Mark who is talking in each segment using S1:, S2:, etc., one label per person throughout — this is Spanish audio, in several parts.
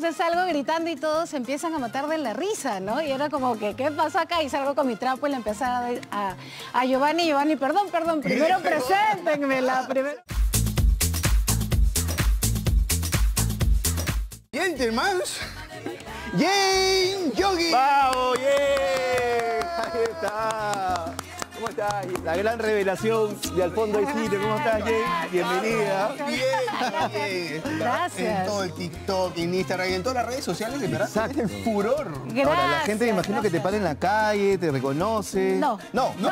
S1: Entonces salgo gritando y todos se empiezan a matar de la risa, ¿no? Y era como que, ¿qué pasó acá? Y salgo con mi trapo y le empecé a, a, a Giovanni, Giovanni, perdón, perdón, primero preséntenme la primera...
S2: Gentlemen, Jane Yogi.
S3: ¡Vamos, Jane! Estás? La gran revelación de Al fondo hay sitio. ¿Cómo estás, Jane? Bienvenida.
S2: Bien, bien.
S1: Gracias.
S2: En todo el TikTok, en Instagram y en todas las redes sociales, de verdad,
S3: Exacto.
S2: es el furor.
S1: Gracias,
S3: Ahora, la gente me imagino que te para en la calle, te reconoce.
S1: No.
S3: No, no.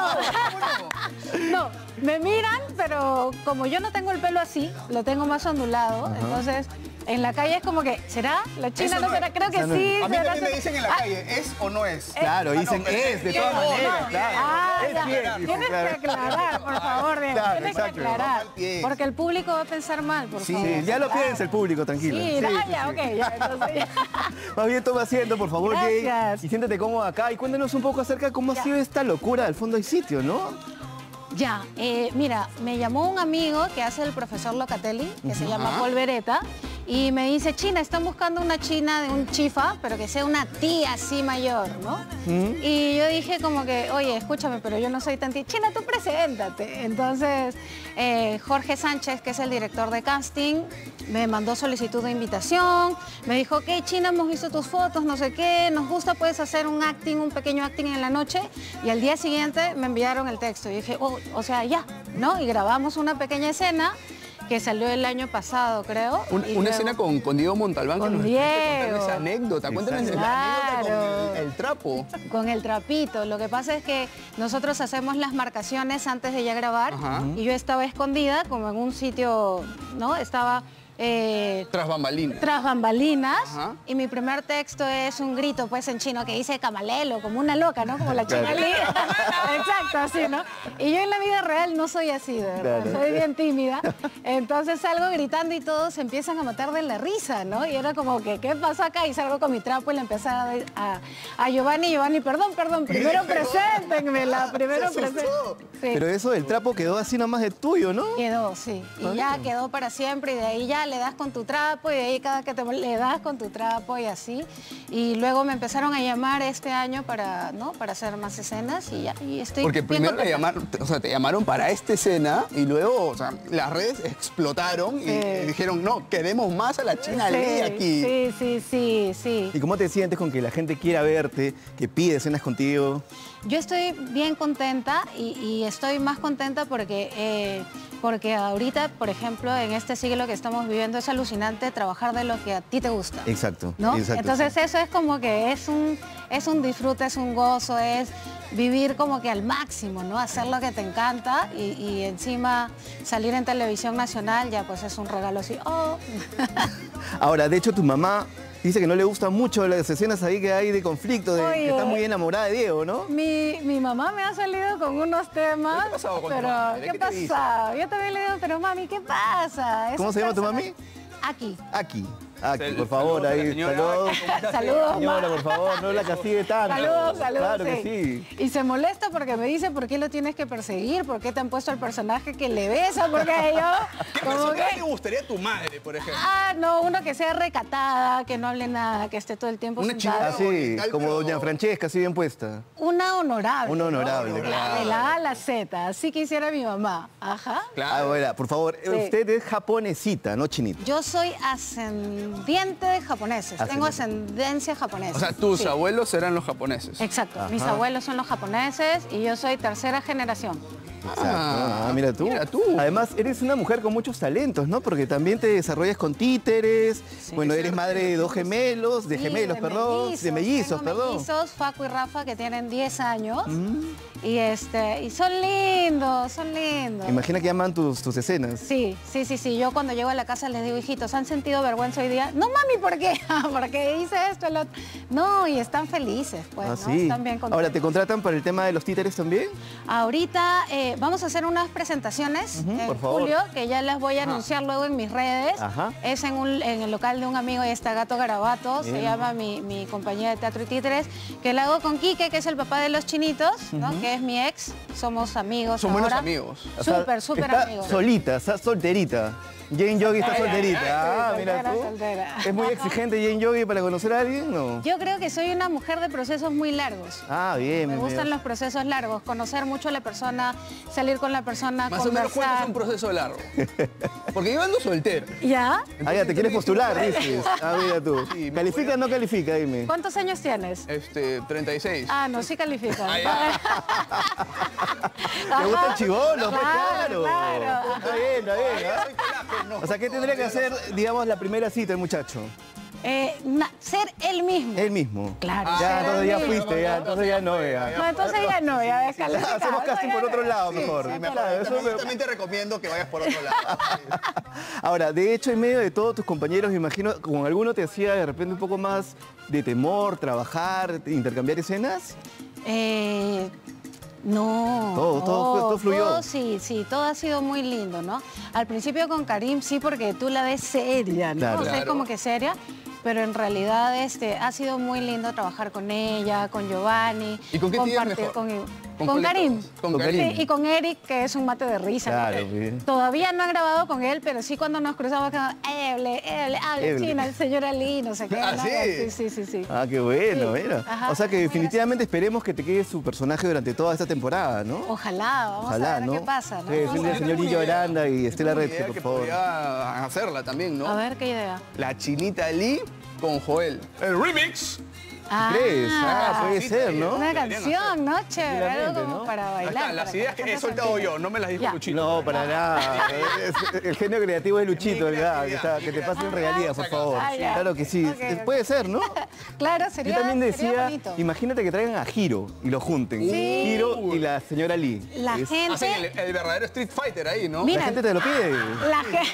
S1: No, me miran, pero como yo no tengo el pelo así, lo tengo más ondulado, entonces en la calle es como que, ¿será? ¿La china no
S2: no
S1: será? Creo que
S3: no
S1: sí.
S2: A mí también me dicen en la
S1: Ah,
S2: calle, ¿es o no es?
S3: Claro, dicen es, de todas
S2: no,
S3: maneras,
S2: no,
S3: claro.
S1: Tienes que aclarar, por favor, Tienes
S3: exacto.
S1: que aclarar. Porque el público va a pensar mal, por
S3: Sí,
S1: favor.
S3: ya lo piensa el público, tranquilo.
S1: Sí, ya, ok, ya, entonces ya.
S3: Más bien toma asiento, por favor, Jay. Y siéntate cómodo acá y cuéntanos un poco acerca de cómo ha sido esta locura al fondo hay sitio, ¿no?
S1: Ya, eh, mira, me llamó un amigo que hace el profesor Locatelli, que se llama Paul Beretta, y me dice, China, están buscando una china de un chifa, pero que sea una tía así mayor, ¿no? Y yo dije como que, oye, escúchame, pero yo no soy tan tía. China, tú preséntate. Entonces, eh, Jorge Sánchez, que es el director de casting, me mandó solicitud de invitación, me dijo, ok, China, hemos visto tus fotos, no sé qué, nos gusta, puedes hacer un acting, un pequeño acting en la noche, y al día siguiente me enviaron el texto, y dije, oh, o sea, ya, ¿no? Y grabamos una pequeña escena que salió el año pasado, creo.
S4: Un- una
S1: luego-
S4: escena con, con Diego Montalbán
S1: Con
S4: que nos
S1: Diego.
S4: esa anécdota. Cuéntanos
S3: Exacto.
S4: la anécdota
S1: Claro.
S4: con el, el trapo.
S1: Con el trapito. Lo que pasa es que nosotros hacemos las marcaciones antes de ya grabar
S4: Ajá.
S1: y yo estaba escondida como en un sitio, ¿no? Estaba eh,
S4: Tras bambalinas.
S1: tras bambalinas
S4: Ajá.
S1: y mi primer texto es un grito pues en chino que dice camalelo, como una loca, ¿no? Como la china. Exacto, así, ¿no? Y yo en la vida real no soy así, de verdad.
S3: Claro.
S1: Soy bien tímida. Entonces salgo gritando y todos se empiezan a matar de la risa, ¿no? Y era como que, ¿qué pasó acá? Y salgo con mi trapo y le empecé a, a, a Giovanni, Giovanni, perdón, perdón, primero preséntenme, la primero
S2: Se asustó.
S1: preséntenme. Sí.
S3: Pero eso del trapo quedó así nomás de tuyo, ¿no?
S1: Quedó, sí. Y ya quedó para siempre y de ahí ya le das con tu trapo y de ahí cada que te le das con tu trapo y así. Y luego me empezaron a llamar este año para, ¿no? para hacer más escenas y ya. Y estoy
S4: Porque primero te llamaron, o sea, te llamaron para esta escena y luego, o sea, las redes explotaron y
S1: Sí.
S4: dijeron, no, queremos más a la China Lee aquí.
S1: Sí, sí, sí, sí.
S3: ¿Y cómo te sientes con que la gente quiera verte, que pide escenas contigo?
S1: Yo estoy bien contenta y, y estoy más contenta porque, eh, porque ahorita, por ejemplo, en este siglo que estamos viviendo es alucinante trabajar de lo que a ti te gusta.
S3: Exacto,
S1: ¿no?
S3: exacto,
S1: Entonces
S3: sí.
S1: eso es como que es un, es un disfrute, es un gozo, es vivir como que al máximo, ¿no? Hacer lo que te encanta y, y encima salir en televisión nacional ya pues es un regalo así. Oh.
S3: Ahora, de hecho, tu mamá dice que no le gustan mucho las escenas ahí que hay de conflicto, de que está muy enamorada de Diego, ¿no?
S1: Mi, mi mamá me ha salido con unos temas,
S4: ¿Qué ha pasado con tu
S1: pero
S4: madre?
S1: ¿qué
S4: ¿Qué te?
S1: Yo también le digo, pero mami, ¿qué pasa?
S3: ¿Cómo se llama tu mami?
S1: Aquí.
S3: Aquí, aquí,
S4: Sal-
S3: por favor,
S4: saludos
S3: ahí.
S4: señora.
S3: Saludos.
S1: Saludos,
S3: Señora, por favor, no la castigue tanto.
S1: Saludos, saludos.
S3: Claro que sí.
S1: Y se molesta porque me dice, ¿por qué lo tienes que perseguir? ¿Por qué te han puesto el personaje que le besa? Porque yo,
S4: ¿Qué
S1: como
S4: personaje
S1: que...
S4: le gustaría a tu madre, por ejemplo?
S1: Ah, no, uno que sea recatada, que no hable nada, que esté todo el tiempo
S4: Una
S1: sentada.
S4: chica-
S3: Así,
S4: Tal,
S3: como doña Francesca, así bien puesta.
S1: Una honorable.
S3: Una honorable,
S1: ¿no?
S3: claro.
S1: De la A a la Z, así quisiera mi mamá. Ajá.
S3: Ah, bueno, por favor, usted es japonesita, no chinita.
S1: Yo soy ascendiente de japoneses, tengo ascendencia japonesa.
S4: O sea, tus
S1: Sí.
S4: abuelos eran los japoneses.
S1: Exacto, mis abuelos son los japoneses y yo soy tercera generación.
S3: Exacto. Ah, mira tú.
S4: mira tú.
S3: Además, eres una mujer con muchos talentos, ¿no? Porque también te desarrollas con títeres. bueno, eres madre de dos gemelos, de
S1: Sí,
S3: gemelos,
S1: de
S3: perdón. de mellizos,
S1: Tengo
S3: perdón.
S1: mellizos, Facu y Rafa, que tienen 10 años. Y, este, y son lindos, son lindos.
S3: Imagina que aman tus, tus escenas.
S1: Sí, sí, sí, sí. Yo cuando llego a la casa les digo, hijitos, ¿han sentido vergüenza hoy día? No, mami, ¿por qué? Porque hice esto, el otro. No, y están felices, pues,
S3: Ah,
S1: ¿no?
S3: sí.
S1: Están bien contentos.
S3: Ahora, ¿te contratan para el tema de los títeres también?
S1: Ahorita, eh, vamos a hacer unas presentaciones en
S3: por favor.
S1: julio, que ya las voy a anunciar luego en mis redes.
S3: Ajá.
S1: Es en, un- en el local de un amigo, ahí está Gato Garabato, se llama mi, mi compañía de teatro y títeres, que la hago con Quique, que es el papá de los chinitos, ¿no? que es mi ex, somos amigos
S2: Son buenos amigos.
S1: Súper, súper amigos.
S3: solita, está solterita. Jane Yogi está solterita. Ah, mira tú. ¿Es muy exigente Jane Yogi para conocer a alguien? No.
S1: Yo creo que soy una mujer de procesos muy largos.
S3: Ah, bien.
S1: Me
S3: bien,
S1: gustan los procesos largos, conocer mucho a la persona, salir con la persona,
S2: Más o menos, ¿cuánto es
S1: conversar.
S2: un proceso largo? Porque yo ando soltero.
S1: ¿Ya?
S3: Ah, ya, te quieres postular, dices. Ah, mira tú.
S2: Sí,
S3: ¿Califica o no califica? Dime.
S1: ¿Cuántos años tienes?
S2: Este, 36.
S1: Ah, no, sí califica.
S2: Ah.
S3: ¿Te gusta el chivolo? Pues,
S1: Claro,
S3: claro.
S1: claro.
S3: Está bien, está bien. ¿ah? O sea, ¿qué tendría que hacer, digamos, la primera cita el muchacho?
S1: Eh, na- ser él mismo.
S3: Él mismo.
S1: Claro.
S3: Ya,
S1: ser
S3: entonces ya fuiste, ya, entonces ya no, ya.
S1: No, entonces ya no, ya ves, califica.
S3: Hacemos casting por otro lado mejor.
S2: Sí, mejor.
S3: Claro, eso
S2: También,
S3: me-
S2: también te recomiendo que vayas por otro lado.
S3: Ahora, de hecho, en medio de todos tus compañeros, me imagino, con alguno te hacía de repente un poco más de temor, trabajar, intercambiar escenas.
S1: Eh, no.
S3: Todo, todo fue- todo fluyó.
S1: todo sí, sí, todo ha sido muy lindo, ¿no? Al principio con Karim sí, porque tú la ves seria, ¿no?
S3: Claro.
S1: O sea, es
S2: Claro.
S1: como que seria. Pero en realidad este, ha sido muy lindo trabajar con ella, con Giovanni.
S2: ¿Y con qué
S1: compartir? Con,
S2: ¿Con
S1: con
S2: cuál de
S1: Karim.
S2: Con
S3: Con
S2: Karim.
S1: Sí, y con Eric, que es un mate de risa. ¿no?
S3: Claro, bien.
S1: Todavía no he grabado con él, pero sí cuando nos cruzamos, hable, hable, hable,
S3: Hable.
S1: China, el señor Ali, no sé qué.
S2: ¿Ah,
S1: ¿no?
S2: sí?
S1: sí, sí, sí.
S3: Ah, qué bueno,
S1: Sí.
S3: mira.
S1: Ajá,
S3: o sea que definitivamente esperemos que te quede su personaje durante toda esta temporada, ¿no?
S1: Ojalá, vamos
S3: Ojalá,
S1: a ver
S3: ¿no?
S1: qué pasa, ¿no?
S3: Sí,
S1: a
S3: el señor Guillo Aranda y Estela
S2: idea
S3: por
S2: que
S3: favor.
S2: hacerla también, ¿no?
S1: A ver qué idea.
S2: La chinita Lee con Joel. El remix.
S3: ¿Crees? Ah, puede
S2: sí,
S3: ser, ¿no?
S1: Una canción, ¿no? Chévere, algo como
S3: ¿no?
S1: para bailar.
S2: las
S1: para
S2: ideas que he soltado yo, no me las dijo
S1: Ya.
S2: Luchito.
S3: No, para nada. El genio creativo de Luchito, ¿verdad? Que, está- que te pasen regalías, por favor.
S1: Ah.
S3: Claro que sí. Puede ser, ¿no?
S1: Claro, sería,
S3: Yo también decía, imagínate que traigan a Giro y lo junten.
S1: Sí.
S3: Giro y la señora Lee.
S1: La
S3: Es-
S1: gente...
S2: Hacen el, el verdadero Street Fighter ahí, ¿no?
S1: Mira,
S3: La gente te lo pide.
S1: La gente...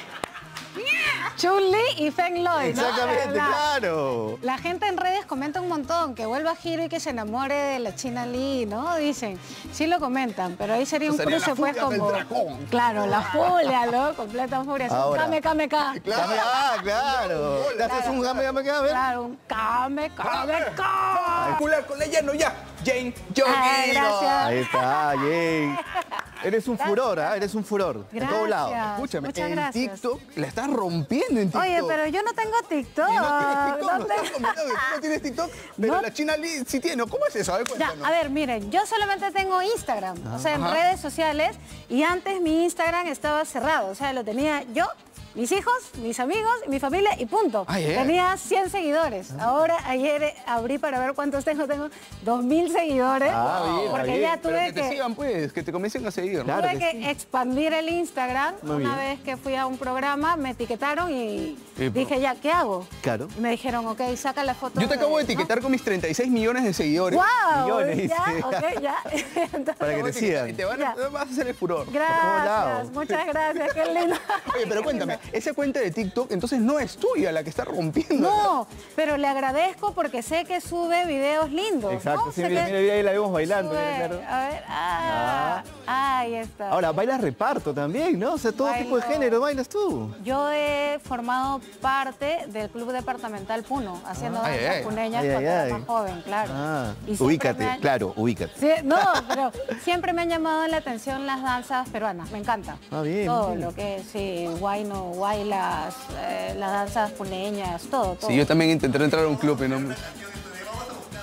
S1: Chun-Li y Feng Lloyd, ¿no?
S3: Exactamente,
S1: La-
S3: claro.
S1: La gente en redes comenta un montón, que vuelva a Giro y que se enamore de la China Lee, ¿no? Dicen, sí lo comentan, pero ahí sería un
S2: Sería la
S1: cruce pues como...
S2: dragón.
S1: Claro, la furia, ¿no? Completa furia.
S3: Ahora.
S1: Kame, kame, kame.
S3: Dame- ah, claro. Le haces un game, game, game, a ver.
S1: Claro, un kame, kame, kame.
S2: Con leyendo ya. Jane Jogi.
S1: Ay, gracias.
S3: Ahí está, Jay. Eres un furor, ¿ah? Eres un furor. En todos lados.
S1: Gracias.
S2: Escúchame,
S1: Muchas
S2: en
S1: gracias.
S2: TikTok la estás rompiendo en TikTok.
S1: Oye, pero yo no tengo TikTok.
S2: Y no tienes TikTok,
S1: no tengo-
S2: tienes TikTok, pero
S1: No.
S2: la China Lee sí tiene. ¿Cómo es eso? A ver,
S1: Ya, a ver, miren, yo solamente tengo Instagram, o sea, en
S2: Ajá.
S1: redes sociales, y antes mi Instagram estaba cerrado, o sea, lo tenía yo, mis hijos, mis amigos, mi familia y punto.
S2: Ay, ay.
S1: Tenía 100 seguidores. Ahora, ayer eh, abrí para ver cuántos tengo, tengo 2.000 seguidores,
S3: Ah, bien,
S1: porque
S3: bien.
S1: ya
S2: Pero
S1: tuve
S2: que te
S1: que...
S2: sigan, pues, que te comiencen a seguir. ¿no?
S3: Claro
S1: Tuve
S3: que
S1: que, expandir el Instagram.
S3: Muy
S1: Una
S3: bien.
S1: vez que fui a un programa, me etiquetaron y dije, ya, ¿qué hago?
S3: Claro.
S1: Y me dijeron, ok, saca la foto.
S2: Yo te acabo de etiquetar con mis 36 millones de seguidores.
S1: ¡Wow!
S3: Millones,
S1: Ya, ok, ya. Entonces,
S3: Para que te sigan.
S2: Y te van a, vas a hacer el furor.
S1: Gracias, muchas gracias, qué lindo.
S2: Oye, pero cuéntame, esa cuenta de TikTok entonces no es tuya la que está rompiendo.
S1: No, pero le agradezco porque sé que sube videos lindos.
S3: Exacto,
S1: ¿no?
S3: sí, mira, mira, mira, ahí la vemos bailando.
S1: sube-
S3: mira, claro.
S1: A ver, ah, ahí está.
S3: Ahora, bailas reparto también, ¿no? O sea, todo tipo de género bailas tú.
S1: Yo he formado parte del Club Departamental Puno, haciendo
S2: Ay,
S1: danzas puneñas
S3: Ay, ay,
S1: cuando era
S3: ay.
S1: más joven, claro.
S3: Ah,
S1: Y
S3: ubícate,
S1: han-
S3: claro, ubícate.
S1: Sí, no, pero siempre me han llamado la atención las danzas peruanas, me encanta.
S3: Ah, bien,
S1: Todo
S3: bien.
S1: lo que es, sí, guayno, guaylas, eh, las danzas puneñas, todo, todo.
S2: Sí, yo también intenté entrar a un club y no.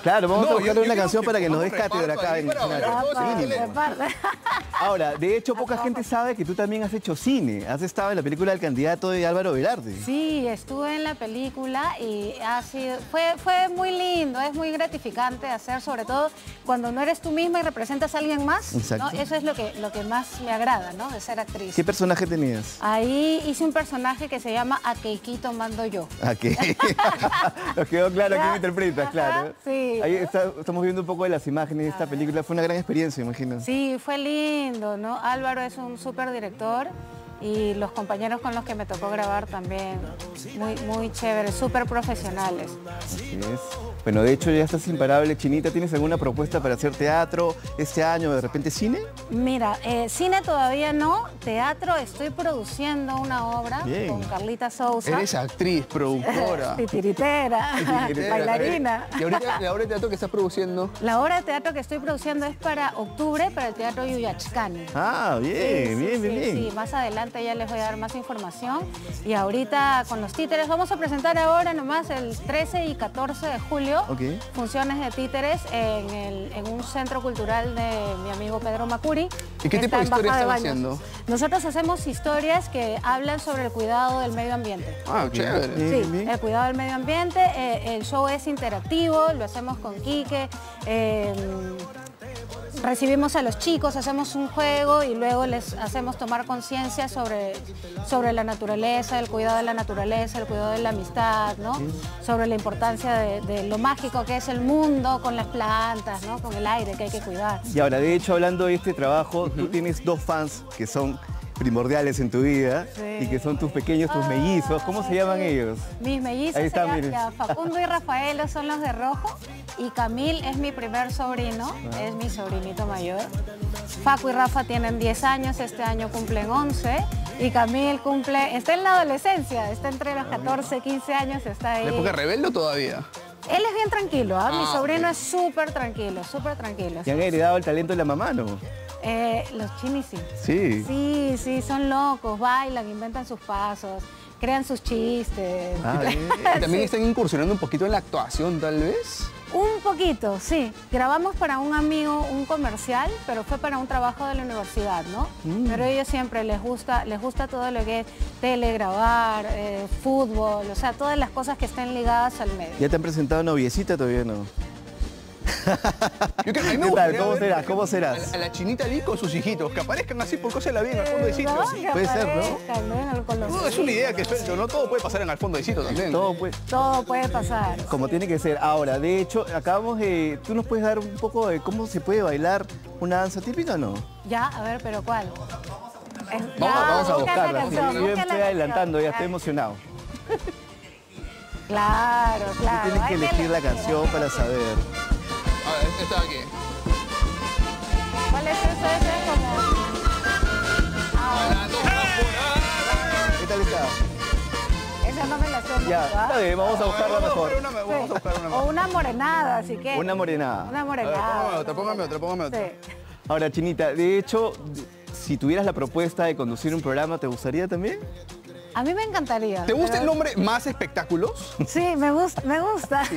S3: Claro, vamos
S2: No,
S3: a buscar una canción
S2: que
S3: para que nos des cátedra acá en
S1: Ah.
S3: Ahora, de hecho, poca gente sabe que tú también has hecho cine. Has estado en la película El candidato de Álvaro Velarde.
S1: Sí, estuve en la película y ha sido, fue, fue muy lindo, es muy gratificante hacer, sobre todo cuando no eres tú misma y representas a alguien más. ¿no?
S3: Exacto.
S1: Eso es lo que, lo que más me agrada, ¿no? De ser actriz.
S3: ¿Qué personaje tenías?
S1: Ahí hice un personaje que se llama A Keikito Mando Yo.
S3: Aquí. Nos quedó claro
S1: Ya.
S3: quién interpretas,
S1: Ajá,
S3: claro.
S1: sí.
S3: Ahí está- estamos viendo un poco de las imágenes de esta película. Fue una gran experiencia, imagino.
S1: Sí, fue lindo, ¿no? Álvaro es un súper director y los compañeros con los que me tocó grabar también, muy, muy chéveres, súper profesionales.
S3: Así es. Bueno, de hecho ya estás imparable, Chinita. ¿Tienes alguna propuesta para hacer teatro este año, de repente cine?
S1: Mira, eh, cine todavía no, teatro estoy produciendo una obra
S3: Bien.
S1: con Carlita Sousa.
S2: Eres actriz, productora.
S1: Titiritera, bailarina.
S2: Y ahorita la obra de teatro que estás produciendo.
S1: La obra de teatro que estoy produciendo es para octubre, para el Teatro Yuyachcani.
S3: Ah, bien,
S1: Sí, sí,
S3: bien,
S1: sí,
S3: bien, bien.
S1: Sí, más adelante ya les voy a dar más información. Y ahorita con los títeres vamos a presentar ahora nomás el 13 y 14 de julio Funciones de títeres en, el- en un centro cultural de mi amigo Pedro Macuri.
S2: ¿Y qué
S1: que
S2: tipo de
S1: está en
S2: historias
S1: Baja de
S2: están haciendo?
S1: Nosotros hacemos historias que hablan sobre el cuidado del medio ambiente.
S2: Ah, chévere.
S3: Bien,
S1: Sí,
S3: bien.
S1: el cuidado del medio ambiente. eh, el show es interactivo, lo hacemos con Quique. eh, recibimos a los chicos, hacemos un juego y luego les hacemos tomar conciencia sobre, sobre la naturaleza, el cuidado de la naturaleza, el cuidado de la amistad, ¿no? Sobre la importancia de, de lo mágico que es el mundo con las plantas, ¿no? Con el aire que hay que cuidar.
S3: Y ahora, de hecho, hablando de este trabajo, tú tienes dos fans que son primordiales en tu vida
S1: Sí.
S3: y que son tus pequeños, tus mellizos. ¿Cómo se llaman ellos?
S1: Mis mellizos,
S3: Ahí está,
S1: se Facundo y Rafaelo son los de rojo y Camil es mi primer sobrino,
S3: Ah.
S1: es mi sobrinito mayor. Facu y Rafa tienen 10 años, este año cumplen 11 y Camil cumple, está en la adolescencia, está entre los 14 y 15 años, está ahí.
S2: ¿La época rebelde todavía?
S1: Él es bien tranquilo, ¿ah? mi
S2: Ah,
S1: sobrino es súper tranquilo, súper tranquilo.
S3: ¿Te han heredado el talento de la mamá, no?
S1: Eh, los chinis sí.
S3: Sí.
S1: Sí, sí, son locos, bailan, inventan sus pasos, crean sus chistes.
S3: Ah, bien.
S2: También están incursionando un poquito en la actuación, tal vez.
S1: Un poquito, sí. Grabamos para un amigo un comercial, pero fue para un trabajo de la universidad, ¿no? Pero a ellos siempre les gusta, les gusta todo lo que es telegrabar, eh, fútbol, o sea, todas las cosas que estén ligadas al medio.
S3: ¿Ya te han presentado noviecita todavía no?
S2: Yo creo, a mí me
S3: ¿Qué tal?
S2: gustaría
S3: ¿Cómo serás? ¿Cómo serás?
S2: A la, a la chinita Lee con sus hijitos, que aparezcan así por cosa de la vida en el fondo de sitio.
S1: No,
S3: Puede ser, ¿no?
S1: ¿no?
S2: Es una idea que suelto, ¿no? Todo puede pasar en el fondo de sitio también.
S3: Todo
S1: Todo puede pasar.
S3: como tiene que ser. Ahora, de hecho, acabamos de... ¿Tú nos puedes dar un poco de cómo se puede bailar una danza típica o no?
S1: Ya, a ver, pero ¿cuál? Es-
S3: Vamos,
S1: ya,
S3: vamos a
S1: busca la
S3: buscarla. sí.
S1: canción,
S3: Yo
S1: busca
S3: me estoy
S1: la
S3: adelantando, ya estoy emocionado.
S1: Claro, claro.
S3: Tienes que elegir la canción para saber.
S2: De aquí.
S1: ¿Cuál es ese? Ese es como... Ah,
S3: ¿Qué tal está?
S1: esa no me la sé
S3: Ya, está bien, vamos a buscarla mejor.
S2: una, vamos a buscar una
S1: O una morenada, así que...
S3: Una morenada.
S1: Una
S2: A ver, póngame
S1: morenada.
S2: otra, póngame otra, póngame otra.
S1: Sí.
S3: Ahora, Chinita, de hecho, si tuvieras la propuesta de conducir un programa, ¿te gustaría también?
S1: A mí me encantaría.
S2: ¿Te gusta el nombre Más Espectáculos?
S1: Sí, me gusta, me gusta.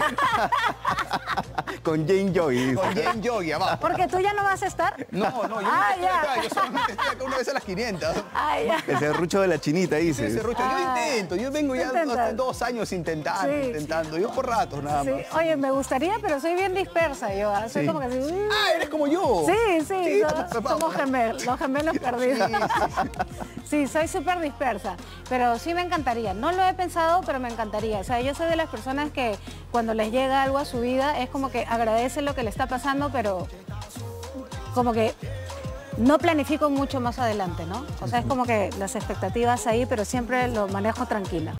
S3: Con Jane Joy.
S2: Con Jane Yogi, abajo.
S1: Porque tú ya no vas a estar.
S2: No, no, yo
S1: Ah,
S2: no estoy
S1: ya.
S2: acá, yo solamente estoy acá una vez a las 500.
S1: Ay, ya.
S3: El serrucho de la chinita,
S2: Sí,
S3: dice.
S2: Serrucho, yo
S1: Ah.
S2: intento, yo vengo ya
S1: Intentas.
S2: hace dos años intentando,
S1: Sí.
S2: intentando, yo por ratos nada
S1: Sí,
S2: más.
S1: Oye, me gustaría, pero soy bien dispersa yo. ¿ah? Soy
S2: Sí.
S1: como que así.
S2: Ah, eres como yo.
S1: Sí, sí, so- somos gemelos, los gemelos perdidos. Sí, soy súper dispersa, pero sí me encantaría. No lo he pensado, pero me encantaría. O sea, yo soy de las personas que cuando les llega algo a su vida es como que agradecen lo que le está pasando, pero como que no planifico mucho más adelante, ¿no? O sea, es como que las expectativas ahí, pero siempre lo manejo tranquila.